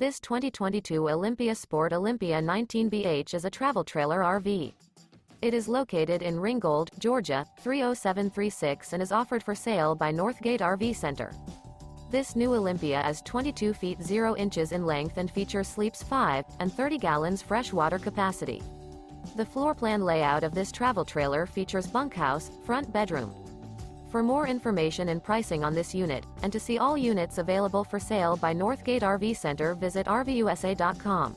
This 2022 Olympia Sport Olympia 19BH is a travel trailer RV. It is located in Ringgold, Georgia, 30736 and is offered for sale by Northgate RV Center. This new Olympia is 22 feet 0 inches in length and features sleeps 5 and 30 gallons fresh water capacity. The floor plan layout of this travel trailer features bunkhouse, front bedroom. For more information and pricing on this unit, and to see all units available for sale by Northgate RV Center visit RVUSA.com.